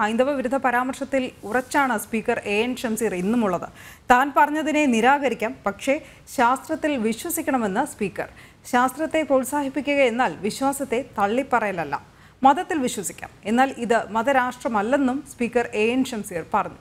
ഹൈന്ദവ വിരുദ്ധ പരാമർശത്തിൽ ഉറച്ചാണ് സ്പീക്കർ എ എൻ ഷംസീർ ഇന്നുമുള്ളത്. താൻ പറഞ്ഞതിനെ നിരാകരിക്കാം പക്ഷേ ശാസ്ത്രത്തിൽ വിശ്വസിക്കണമെന്ന് സ്പീക്കർ. ശാസ്ത്രത്തെ പ്രോത്സാഹിപ്പിക്കുക എന്നാൽ വിശ്വാസത്തെ തള്ളിപ്പറയലല്ല. മതത്തിൽ വിശ്വസിക്കാം. എന്നാൽ ഇത് മതരാഷ്ട്രമല്ലെന്നും സ്പീക്കർ എ എൻ ഷംസീർ പറഞ്ഞു.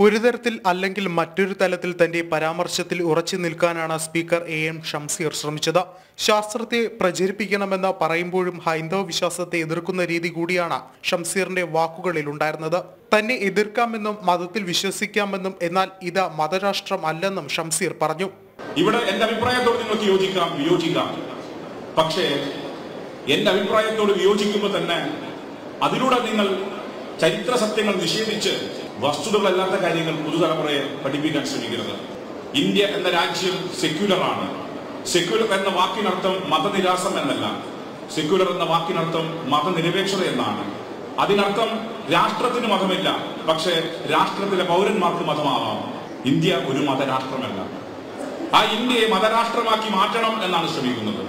ഒരു തരത്തിൽ അല്ലെങ്കിൽ മറ്റൊരു തലത്തിൽ തന്റെ പരാമർശത്തിൽ ഉറച്ചു നിൽക്കാനാണ് സ്പീക്കർ എ എം ഷംസീർ ശ്രമിച്ചത്. ശാസ്ത്രത്തെ പ്രചരിപ്പിക്കണമെന്ന് പറയുമ്പോഴും ഹൈന്ദവ വിശ്വാസത്തെ എതിർക്കുന്ന രീതി കൂടിയാണ് ഷംസീറിന്റെ വാക്കുകളിൽ ഉണ്ടായിരുന്നത്. തന്നെ എതിർക്കാമെന്നും മതത്തിൽ വിശ്വസിക്കാമെന്നും എന്നാൽ ഇത് മതരാഷ്ട്രം അല്ലെന്നും ഷംസീർ പറഞ്ഞു. ഇവിടെ എന്റെ അഭിപ്രായത്തോട് നിങ്ങൾക്ക് യോജിക്കാം വിയോജിക്കാം. പക്ഷേ എന്റെ അഭിപ്രായത്തോട് വിയോജിക്കുമ്പോൾ തന്നെ അതിലൂടെ നിങ്ങൾ ചരിത്ര സത്യങ്ങൾ നിഷേധിച്ച് വസ്തുതകളല്ലാത്ത കാര്യങ്ങൾ പുതുതലമുറയെ പഠിപ്പിക്കാൻ ശ്രമിക്കരുത് ഇന്ത്യ എന്ന രാജ്യം സെക്യുലറാണ് സെക്യുലർ എന്ന വാക്കിനർത്ഥം മതനിരാസം എന്നല്ല. സെക്യുലർ എന്ന വാക്കിനർത്ഥം മതനിരപേക്ഷത എന്നാണ്. അതിനർത്ഥം രാഷ്ട്രത്തിന് മതമില്ല പക്ഷേ രാഷ്ട്രത്തിലെ പൗരന്മാർക്ക് മതമാവാം. ഇന്ത്യ ഒരു മതരാഷ്ട്രമല്ല. ആ ഇന്ത്യയെ മതരാഷ്ട്രമാക്കി മാറ്റണം എന്നാണ് ശ്രമിക്കുന്നത്.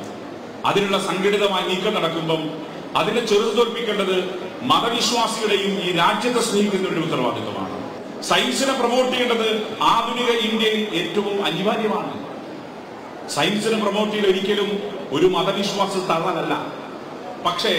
അതിനുള്ള സംഘടിതമായ നീക്കം നടക്കുമ്പം അതിനെ ചെറുതു തോൽപ്പിക്കേണ്ടത് മതവിശ്വാസികളെയും ഈ രാജ്യത്തെ സ്നേഹിക്കുന്ന ഒരു ഉത്തരവാദിത്വമാണ് സയൻസിനെ പ്രൊമോട്ട് ചെയ്യേണ്ടത് ആധുനിക ഇന്ത്യയിൽ ഏറ്റവും അനിവാര്യമാണ്. സയൻസിനെ പ്രൊമോട്ട് ചെയ്ത് ഒരിക്കലും ഒരു മതവിശ്വാസം തള്ളലല്ല പക്ഷേ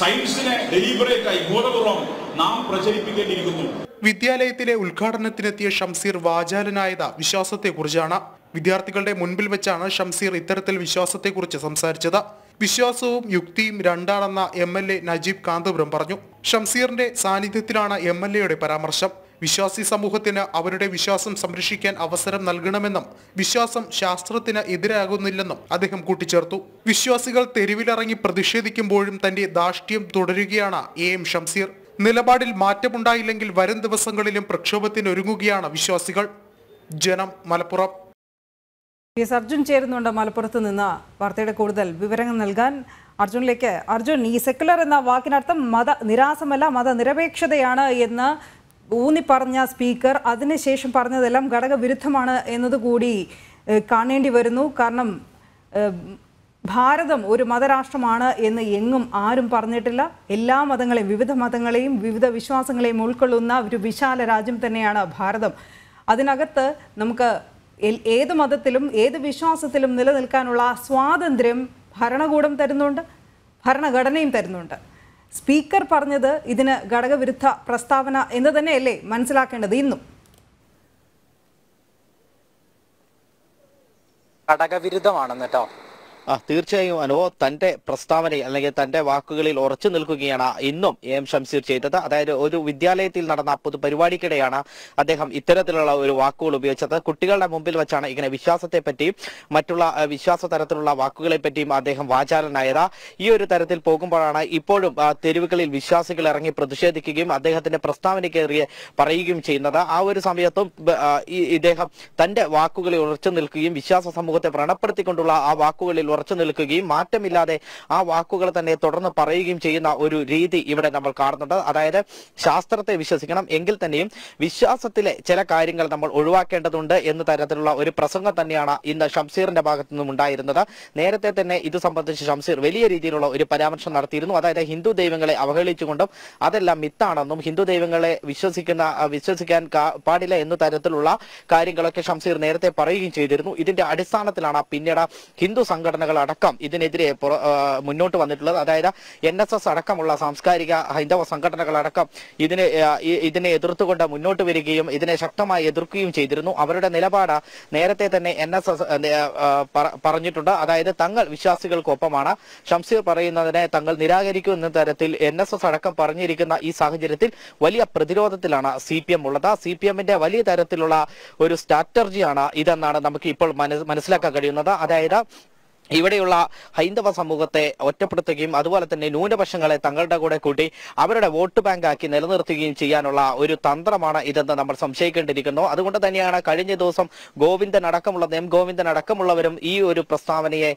സയൻസിനെ ഡെലിബറേറ്റ് ആയി ബോധപൂർവം നാം പ്രചരിപ്പിക്കേണ്ടിയിരിക്കുന്നു. വിദ്യാലയത്തിലെ ഉദ്ഘാടനത്തിനെത്തിയ ഷംസീർ വാചാലനായത് വിശ്വാസത്തെക്കുറിച്ചാണ്. വിദ്യാർത്ഥികളുടെ മുൻപിൽ വെച്ചാണ് ഷംസീർ ഇത്തരത്തിൽ വിശ്വാസത്തെക്കുറിച്ച് സംസാരിച്ചത്. വിശ്വാസവും യുക്തിയും രണ്ടാണെന്ന M L A Najeeb Kanthapuram പറഞ്ഞു. ഷംസീറിന്റെ സാന്നിധ്യത്തിലാണ് എം എൽ എയുടെ പരാമർശം. വിശ്വാസി സമൂഹത്തിന് അവരുടെ വിശ്വാസം സംരക്ഷിക്കാൻ അവസരം നൽകണമെന്നും വിശ്വാസം ശാസ്ത്രത്തിന് എതിരാകുന്നില്ലെന്നും അദ്ദേഹം കൂട്ടിച്ചേർത്തു. വിശ്വാസികൾ തെരുവിലിറങ്ങി പ്രതിഷേധിക്കുമ്പോഴും തന്റെ ദാഷ്ട്യം തുടരുകയാണ് എ എം ഷംസീർ. നിലപാടിൽ മാറ്റമുണ്ടായില്ലെങ്കിൽ വരും ദിവസങ്ങളിലും പ്രക്ഷോഭത്തിനൊരുങ്ങുകയാണ് വിശ്വാസികൾ. ജനം മലപ്പുറം. പി എസ് അർജുൻ ചേരുന്നുണ്ട് മലപ്പുറത്ത് നിന്ന്. വാർത്തയുടെ കൂടുതൽ വിവരങ്ങൾ നൽകാൻ അർജുനിലേക്ക്. അർജുൻ ഈ സെക്കുലർ എന്ന വാക്കിനർത്ഥം മത നിരാസമല്ല മതനിരപേക്ഷതയാണ് എന്ന് ഊന്നി പറഞ്ഞ സ്പീക്കർ അതിനുശേഷം പറഞ്ഞതെല്ലാം ഘടകവിരുദ്ധമാണ് എന്നതുകൂടി കാണേണ്ടി വരുന്നു. കാരണം ഭാരതം ഒരു മതരാഷ്ട്രമാണ് എന്ന് എങ്ങും ആരും പറഞ്ഞിട്ടില്ല. എല്ലാ മതങ്ങളെയും വിവിധ മതങ്ങളെയും വിവിധ വിശ്വാസങ്ങളെയും ഉൾക്കൊള്ളുന്ന ഒരു വിശാല രാജ്യം തന്നെയാണ് ഭാരതം. അതിനകത്ത് നമുക്ക് ഏത് മതത്തിലും ഏത് വിശ്വാസത്തിലും നിലനിൽക്കാനുള്ള സ്വാതന്ത്ര്യം ഭരണകൂടം തരുന്നുണ്ട് ഭരണഘടനയും തരുന്നുണ്ട്. സ്പീക്കർ പറഞ്ഞത് ഇതിന് ഘടകവിരുദ്ധ പ്രസ്താവന എന്ന് തന്നെയല്ലേ മനസ്സിലാക്കേണ്ടത് ഇന്നും? ഘടകവിരുദ്ധമാണെന്ന് കേട്ടോ. തീർച്ചയായും അനുഭവ തന്റെ പ്രസ്താവനയിൽ അല്ലെങ്കിൽ തന്റെ വാക്കുകളിൽ ഉറച്ചു നിൽക്കുകയാണ് ഇന്നും എ എം ഷംസീർ ചെയ്തത്. അതായത് ഒരു വിദ്യാലയത്തിൽ നടന്ന പൊതുപരിപാടിക്കിടെയാണ് അദ്ദേഹം ഇത്തരത്തിലുള്ള ഒരു വാക്കുകൾ ഉപയോഗിച്ചത്. കുട്ടികളുടെ മുമ്പിൽ വെച്ചാണ് ഇങ്ങനെ വിശ്വാസത്തെ പറ്റിയും മറ്റുള്ള വിശ്വാസ തരത്തിലുള്ള വാക്കുകളെ പറ്റിയും അദ്ദേഹം വാചാലനായത്. ഈ ഒരു തരത്തിൽ പോകുമ്പോഴാണ് ഇപ്പോഴും തെരുവുകളിൽ വിശ്വാസികൾ ഇറങ്ങി പ്രതിഷേധിക്കുകയും അദ്ദേഹത്തിന്റെ പ്രസ്താവനയ്ക്കേറിയ പറയുകയും ചെയ്യുന്നത്. ആ ഒരു സമയത്തും ഇദ്ദേഹം തന്റെ വാക്കുകളിൽ ഉറച്ചു നിൽക്കുകയും വിശ്വാസ സമൂഹത്തെ വ്രണപ്പെടുത്തിക്കൊണ്ടുള്ള ആ വാക്കുകളിൽ ഉറച്ചു നിൽക്കുകയും മാറ്റമില്ലാതെ ആ വാക്കുകൾ തന്നെ തുടർന്ന് പറയുകയും ചെയ്യുന്ന ഒരു രീതി ഇവിടെ നമ്മൾ കാണുന്നുണ്ട്. അതായത് ശാസ്ത്രത്തെ വിശ്വസിക്കണം. എങ്കിൽ തന്നെയും വിശ്വാസത്തിലെ ചില കാര്യങ്ങൾ നമ്മൾ ഒഴിവാക്കേണ്ടതുണ്ട് എന്ന തരത്തിലുള്ള ഒരു പ്രസംഗം തന്നെയാണ് ഇന്ന് ഷംസീറിന്റെ ഭാഗത്തു നിന്നും ഉണ്ടായിരുന്നത്. നേരത്തെ തന്നെ ഇത് സംബന്ധിച്ച് ഷംസീർ വലിയ രീതിയിലുള്ള ഒരു പരാമർശം നടത്തിയിരുന്നു. അതായത് ഹിന്ദു ദൈവങ്ങളെ അവഹേളിച്ചുകൊണ്ടും അതെല്ലാം മിത്താണെന്നും ഹിന്ദു ദൈവങ്ങളെ വിശ്വസിക്കുന്ന വിശ്വസിക്കാൻ പാടില്ല എന്ന തരത്തിലുള്ള കാര്യങ്ങളൊക്കെ ഷംസീർ നേരത്തെ പറയുകയും ചെയ്തിരുന്നു. ഇതിന്റെ അടിസ്ഥാനത്തിലാണ് പിന്നീട് ഹിന്ദു സംഘടനകൾ അടക്കം ഇതിനെതിരെ മുന്നോട്ട് വന്നിട്ടുള്ളത്. അതായത് എൻ എസ് എസ് അടക്കമുള്ള സാംസ്കാരിക ഹൈന്ദവ സംഘടനകൾ അടക്കം ഇതിനെ ഇതിനെ എതിർത്തുകൊണ്ട് മുന്നോട്ട് വരികയും ഇതിനെ ശക്തമായി എതിർക്കുകയും ചെയ്തിരുന്നു. അവരുടെ നിലപാട് നേരത്തെ തന്നെ എൻ എസ് എസ് പറഞ്ഞിട്ടുണ്ട്. അതായത് തങ്ങൾ വിശ്വാസികൾക്കൊപ്പമാണ്. ഷംസീർ പറയുന്നതിനെ തങ്ങൾ നിരാകരിക്കും എന്ന തരത്തിൽ എൻ എസ് എസ് അടക്കം പറഞ്ഞിരിക്കുന്ന ഈ സാഹചര്യത്തിൽ വലിയ പ്രതിരോധത്തിലാണ് സി പി എം ഉള്ളത്. സി പി എമ്മിന്റെ വലിയ തരത്തിലുള്ള ഒരു സ്ട്രാറ്റർജിയാണ് ഇതെന്നാണ് നമുക്ക് ഇപ്പോൾ മനസ്സിലാക്കാൻ കഴിയുന്നത്. അതായത് ഇവിടെയുള്ള ഹൈന്ദവ സമൂഹത്തെ ഒറ്റപ്പെടുത്തുകയും അതുപോലെ തന്നെ ന്യൂനപക്ഷങ്ങളെ തങ്ങളുടെ കൂടെ കൂട്ടി അവരുടെ വോട്ട് ബാങ്കാക്കി നിലനിർത്തുകയും ചെയ്യാനുള്ള ഒരു തന്ത്രമാണ് ഇതെന്ന് നമ്മൾ സംശയിക്കേണ്ടിയിരിക്കുന്നു. അതുകൊണ്ട് തന്നെയാണ് കഴിഞ്ഞ ദിവസം ഗോവിന്ദൻ അടക്കമുള്ള എം ഗോവിന്ദൻ അടക്കമുള്ളവരും ഈ ഒരു പ്രസ്താവനയെ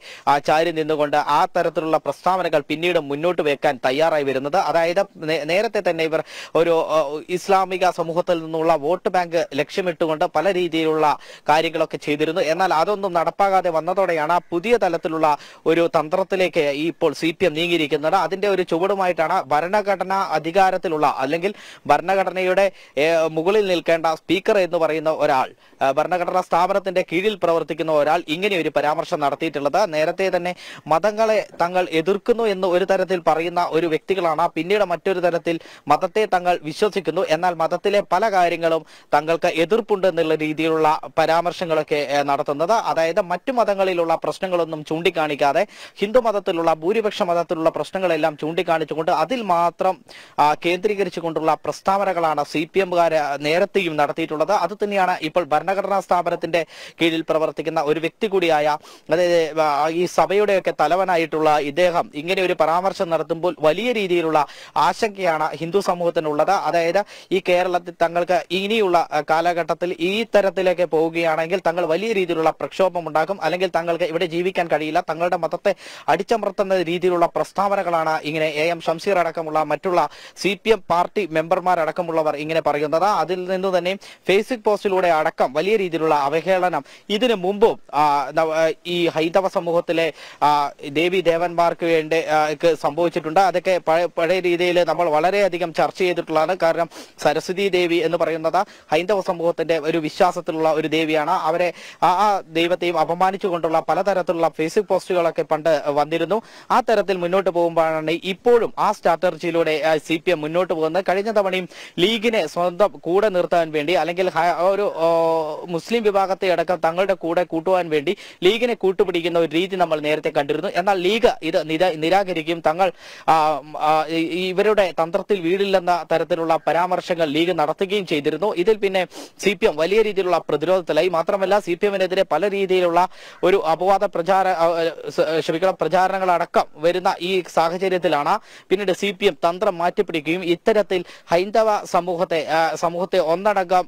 ചാരി നിന്നുകൊണ്ട് ആ തരത്തിലുള്ള പ്രസ്താവനകൾ പിന്നീട് മുന്നോട്ട് വെക്കാൻ തയ്യാറായി വരുന്നത്. അതായത് നേരത്തെ തന്നെ ഇവർ ഒരു ഇസ്ലാമിക സമൂഹത്തിൽ നിന്നുള്ള വോട്ട് ബാങ്ക് ലക്ഷ്യമിട്ടുകൊണ്ട് പല രീതിയിലുള്ള കാര്യങ്ങളൊക്കെ ചെയ്തിരുന്നു. എന്നാൽ അതൊന്നും നടപ്പാകാതെ വന്നതോടെയാണ് പുതിയ തലത്തിൽ തരത്തിലുള്ള ഒരു തന്ത്രത്തിലേക്ക് ഈ ഇപ്പോൾ സി പി എം നീങ്ങിയിരിക്കുന്നത്. അതിന്റെ ഒരു ചുവടുമായിട്ടാണ് ഭരണഘടന അധികാരത്തിലുള്ള അല്ലെങ്കിൽ ഭരണഘടനയുടെ മുകളിൽ നിൽക്കേണ്ട സ്പീക്കർ എന്ന് പറയുന്ന ഒരാൾ ഭരണഘടനാ സ്ഥാപനത്തിന്റെ കീഴിൽ പ്രവർത്തിക്കുന്ന ഒരാൾ ഇങ്ങനെ ഒരു പരാമർശം നടത്തിയിട്ടുള്ളത്. നേരത്തെ തന്നെ മതങ്ങളെ തങ്ങൾ എതിർക്കുന്നു എന്ന് ഒരു തരത്തിൽ പറയുന്ന ഒരു വ്യക്തികളാണ്. പിന്നീട് മറ്റൊരു തരത്തിൽ മതത്തെ തങ്ങൾ വിശ്വസിക്കുന്നു. എന്നാൽ മതത്തിലെ പല കാര്യങ്ങളും തങ്ങൾക്ക് എതിർപ്പുണ്ട് എന്നുള്ള രീതിയിലുള്ള പരാമർശങ്ങളൊക്കെ നടത്തുന്നത്. അതായത് മറ്റു മതങ്ങളിലുള്ള പ്രശ്നങ്ങളൊന്നും ചൂണ്ടിക്കാണിക്കാതെ ഹിന്ദു മതത്തിലുള്ള ഭൂരിപക്ഷ മതത്തിലുള്ള പ്രശ്നങ്ങളെല്ലാം ചൂണ്ടിക്കാണിച്ചുകൊണ്ട് അതിൽ മാത്രം കേന്ദ്രീകരിച്ചുകൊണ്ടുള്ള പ്രസ്താവനകളാണ് സി പി എമ്മുകാർ നേരത്തെയും നടത്തിയിട്ടുള്ളത്. അത് തന്നെയാണ് ഇപ്പോൾ ഭരണഘടനാ സ്ഥാപനത്തിന്റെ കീഴിൽ പ്രവർത്തിക്കുന്ന ഒരു വ്യക്തി കൂടിയായ അതായത് ഈ സഭയുടെയൊക്കെ തലവനായിട്ടുള്ള ഇദ്ദേഹം ഇങ്ങനെ ഒരു പരാമർശം നടത്തുമ്പോൾ വലിയ രീതിയിലുള്ള ആശങ്കയാണ് ഹിന്ദു സമൂഹത്തിനുള്ളത്. അതായത് ഈ കേരളത്തിൽ തങ്ങൾക്ക് ഇനിയുള്ള കാലഘട്ടത്തിൽ ഈ തരത്തിലേക്ക് പോവുകയാണെങ്കിൽ തങ്ങൾ വലിയ രീതിയിലുള്ള പ്രക്ഷോഭം ഉണ്ടാക്കും അല്ലെങ്കിൽ തങ്ങൾക്ക് ഇവിടെ ജീവിക്കാൻ കഴിയില്ല തങ്ങളുടെ മതത്തെ അടിച്ചമർത്തുന്ന രീതിയിലുള്ള പ്രസ്താവനകളാണ് ഇങ്ങനെ എ എം ഷംസീർ അടക്കമുള്ള മറ്റുള്ള സി പി എം പാർട്ടി മെമ്പർമാരടക്കമുള്ളവർ ഇങ്ങനെ പറയുന്നത്. അതിൽ നിന്ന് തന്നെ ഫേസ്ബുക്ക് പോസ്റ്റിലൂടെ അടക്കം വലിയ രീതിയിലുള്ള അവഹേളനം ഇതിനു മുമ്പും ഈ ഹൈന്ദവ സമൂഹത്തിലെ ദേവി ദേവന്മാർക്ക് വേണ്ടി സംഭവിച്ചിട്ടുണ്ട്. അതൊക്കെ പഴയ രീതിയിൽ നമ്മൾ വളരെയധികം ചർച്ച ചെയ്തിട്ടുള്ളതാണ്. കാരണം സരസ്വതി ദേവി എന്ന് പറയുന്നത് ഹൈന്ദവ സമൂഹത്തിന്റെ ഒരു വിശ്വാസത്തിലുള്ള ഒരു ദേവിയാണ്. അവരെ ആ ദൈവത്തെയും അപമാനിച്ചുകൊണ്ടുള്ള പലതരത്തിലുള്ള ഫേസ്ബുക്ക് പോസ്റ്റുകളൊക്കെ പണ്ട് വന്നിരുന്നു. ആ തരത്തിൽ മുന്നോട്ട് പോകുമ്പോഴാണ് ഇപ്പോഴും ആ സ്ട്രാറ്റജിയിലൂടെ സി പി എം മുന്നോട്ട് പോകുന്നത്. കഴിഞ്ഞ തവണയും ലീഗിനെ സ്വന്തം കൂടെ നിർത്താൻ വേണ്ടി അല്ലെങ്കിൽ ഒരു മുസ്ലിം വിഭാഗത്തെ അടക്കം തങ്ങളുടെ കൂടെ കൂട്ടുവാൻ വേണ്ടി ലീഗിനെ കൂട്ടുപിടിക്കുന്ന ഒരു രീതി നമ്മൾ നേരത്തെ കണ്ടിരുന്നു. എന്നാൽ ലീഗ് ഇത് നിരാകരിക്കും തങ്ങൾ ഇവരുടെ തന്ത്രത്തിൽ വീടില്ലെന്ന തരത്തിലുള്ള പരാമർശങ്ങൾ ലീഗ് നടത്തുകയും ചെയ്തിരുന്നു. ഇതിൽ പിന്നെ സി വലിയ രീതിയിലുള്ള പ്രതിരോധത്തിലായി. മാത്രമല്ല സി പി എമ്മിനെതിരെ പല രീതിയിലുള്ള ഒരു അപവാദ പ്രചാര ക്ഷമിക്കണം പ്രചാരണങ്ങളടക്കം വരുന്ന ഈ സാഹചര്യത്തിലാണ് പിന്നീട് സി പി എം തന്ത്രം മാറ്റിപ്പിടിക്കുകയും ഇത്തരത്തിൽ ഹൈന്ദവ സമൂഹത്തെ സമൂഹത്തെ ഒന്നടങ്കം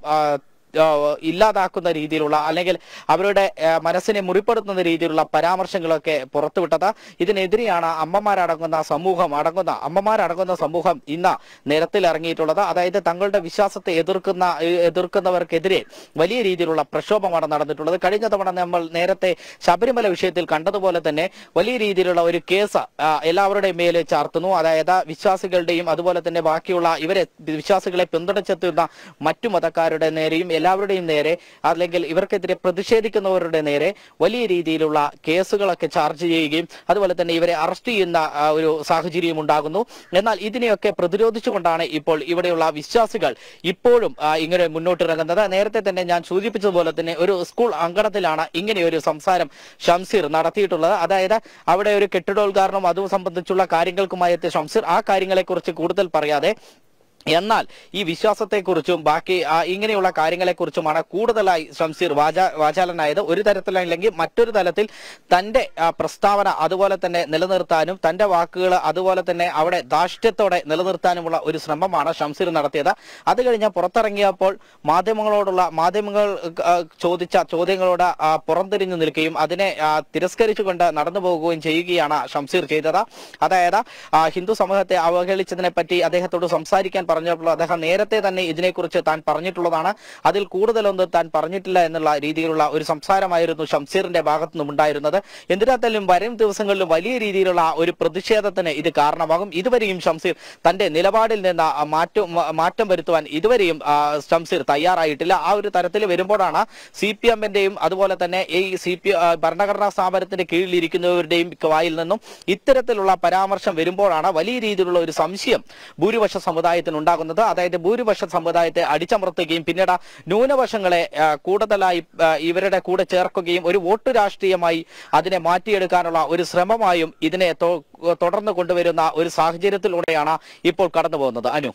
ഇല്ലാതാക്കുന്ന രീതിയിലുള്ള അല്ലെങ്കിൽ അവരുടെ മനസ്സിനെ മുറിപ്പെടുത്തുന്ന രീതിയിലുള്ള പരാമർശങ്ങളൊക്കെ പുറത്തുവിട്ടത്. ഇതിനെതിരെയാണ് അമ്മമാരടങ്ങുന്ന സമൂഹം അടങ്ങുന്ന അമ്മമാരടങ്ങുന്ന സമൂഹം ഇന്ന് നിരത്തിലിറങ്ങിയിട്ടുള്ളത്. അതായത് തങ്ങളുടെ വിശ്വാസത്തെ എതിർക്കുന്ന എതിർക്കുന്നവർക്കെതിരെ വലിയ രീതിയിലുള്ള പ്രക്ഷോഭമാണ് നടന്നിട്ടുള്ളത്. കഴിഞ്ഞ തവണ നമ്മൾ നേരത്തെ ശബരിമല വിഷയത്തിൽ കണ്ടതുപോലെ തന്നെ വലിയ രീതിയിലുള്ള ഒരു കേസ് എല്ലാവരുടെയും മേലെ ചാർത്തുന്നു. അതായത് വിശ്വാസികളുടെയും അതുപോലെ തന്നെ ബാക്കിയുള്ള ഇവരെ വിശ്വാസികളെ പിന്തുണച്ചെത്തുന്ന മറ്റു മതക്കാരുടെ നേരെയും എല്ലാവരുടെയും നേരെ അല്ലെങ്കിൽ ഇവർക്കെതിരെ പ്രതിഷേധിക്കുന്നവരുടെ നേരെ വലിയ രീതിയിലുള്ള കേസുകളൊക്കെ ചാർജ് ചെയ്യുകയും അതുപോലെ തന്നെ ഇവരെ അറസ്റ്റ് ചെയ്യുന്ന ഒരു സാഹചര്യം ഉണ്ടാകുന്നു. എന്നാൽ ഇതിനെയൊക്കെ പ്രതിരോധിച്ചുകൊണ്ടാണ് ഇപ്പോൾ ഇവിടെയുള്ള വിശ്വാസികൾ ഇപ്പോഴും ഇങ്ങനെ മുന്നോട്ടിറങ്ങുന്നത്. നേരത്തെ തന്നെ ഞാൻ സൂചിപ്പിച്ചതുപോലെ തന്നെ ഒരു സ്കൂൾ അങ്കണത്തിലാണ് ഇങ്ങനെ ഒരു സംസാരം ഷംസീർ നടത്തിയിട്ടുള്ളത്. അതായത് അവിടെ ഒരു കെട്ടിടോദ്ഘാടനം അതും സംബന്ധിച്ചുള്ള കാര്യങ്ങൾക്കുമായി എത്തിയ ഷംസീർ ആ കാര്യങ്ങളെക്കുറിച്ച് കൂടുതൽ പറയാതെ എന്നാൽ ഈ വിശ്വാസത്തെക്കുറിച്ചും ബാക്കി ഇങ്ങനെയുള്ള കാര്യങ്ങളെക്കുറിച്ചുമാണ് കൂടുതലായി ഷംസീർ വാചാ വാചാലനായത്. ഒരു തരത്തിലല്ലെങ്കിൽ മറ്റൊരു തലത്തിൽ തന്റെ പ്രസ്താവന അതുപോലെ തന്നെ നിലനിർത്താനും തന്റെ വാക്കുകൾ അതുപോലെ തന്നെ അവിടെ ധാർഷ്ട്യത്തോടെ നിലനിർത്താനുമുള്ള ഒരു ശ്രമമാണ് ഷംസീർ നടത്തിയത്. അത് കഴിഞ്ഞ് പുറത്തിറങ്ങിയപ്പോൾ മാധ്യമങ്ങളോടുള്ള മാധ്യമങ്ങൾ ചോദിച്ച ചോദ്യങ്ങളോട് പുറംതിരിഞ്ഞു നിൽക്കുകയും അതിനെ തിരസ്കരിച്ചുകൊണ്ട് നടന്നു പോകുകയും ചെയ്യുകയാണ് ഷംസീർ ചെയ്തത്. അതായത് ഹിന്ദു സമൂഹത്തെ അവഹേളിച്ചതിനെ പറ്റി അദ്ദേഹത്തോട് സംസാരിക്കാൻ പറഞ്ഞപ്പോൾ അദ്ദേഹം നേരത്തെ തന്നെ ഇതിനെക്കുറിച്ച് താൻ പറഞ്ഞിട്ടുള്ളതാണ്. അതിൽ കൂടുതലൊന്നും താൻ പറഞ്ഞിട്ടില്ല എന്നുള്ള രീതിയിലുള്ള ഒരു സംസാരമായിരുന്നു ഷംസീറിന്റെ ഭാഗത്തു നിന്നും ഉണ്ടായിരുന്നത് വരും ദിവസങ്ങളിലും വലിയ രീതിയിലുള്ള ഒരു പ്രതിഷേധത്തിന് ഇത് കാരണമാകും. ഇതുവരെയും ഷംസീർ തന്റെ നിലപാടിൽ നിന്ന് മാറ്റം മാറ്റം വരുത്തുവാൻ ഇതുവരെയും ഷംസീർ തയ്യാറായിട്ടില്ല. ആ ഒരു തരത്തിൽ വരുമ്പോഴാണ് സി പി എമ്മിന്റെയും അതുപോലെ തന്നെ ഈ സി പി ഭരണഘടനാ സ്ഥാപനത്തിന്റെ കീഴിലിരിക്കുന്നവരുടെയും വായിൽ നിന്നും ഇത്തരത്തിലുള്ള പരാമർശം വരുമ്പോഴാണ് വലിയ രീതിയിലുള്ള ഒരു സംശയം ഭൂരിപക്ഷ സമുദായത്തിന് ഉണ്ടാകുന്നത് അതായത് ഭൂരിപക്ഷ സമുദായത്തെ അടിച്ചമർത്തുകയും പിന്നീട് ന്യൂനപക്ഷങ്ങളെ കൂടുതലായി ഇവരുടെ കൂടെ ചേർക്കുകയും ഒരു വോട്ട് രാഷ്ട്രീയമായി അതിനെ മാറ്റിയെടുക്കാനുള്ള ഒരു ശ്രമമായും ഇതിനെ തുടർന്ന് കൊണ്ടുവരുന്ന ഒരു സാഹചര്യത്തിലൂടെയാണ് ഇപ്പോൾ കടന്നു പോകുന്നത് അനു.